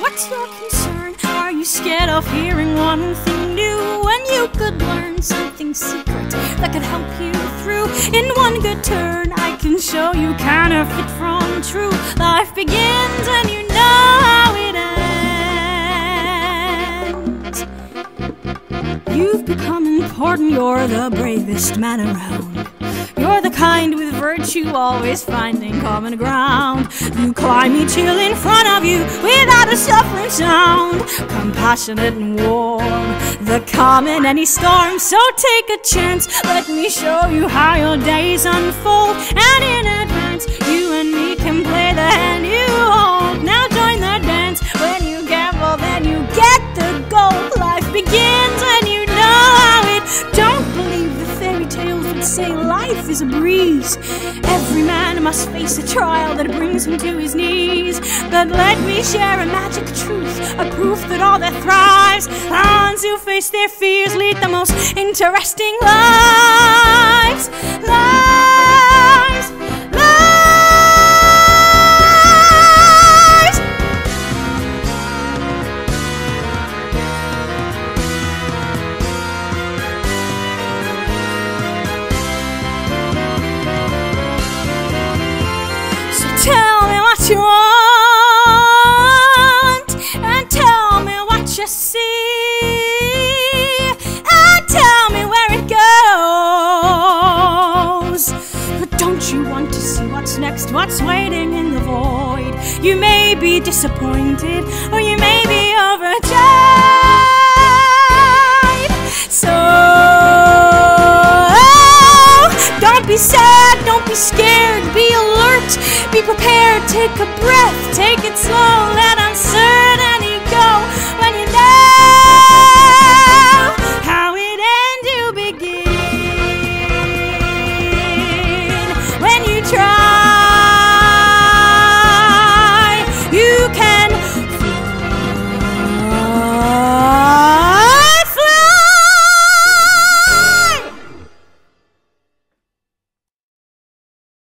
What's your concern? Are you scared of hearing one thing new when you could learn something secret that could help you through? In one good turn, I can show you counterfeit from true. Life begins and you know how it ends. You've become important, you're the bravest man around. You're the kind with virtue, always finding common ground. You climb each hill in front of you without a shuffling sound. Compassionate and warm, the calm in any storm. So take a chance, let me show you how your days unfold. And in advance, is a breeze. Every man must face a trial that brings him to his knees. But let me share a magic truth, a proof that all that thrives, the ones who face their fears lead the most interesting lives. You want, and tell me what you see, and tell me where it goes. But don't you want to see what's next, what's waiting in the void? You may be disappointed, or you may be overjoyed. So don't be sad, don't be scared, be prepared. Take a breath. Take it slow. Let uncertainty.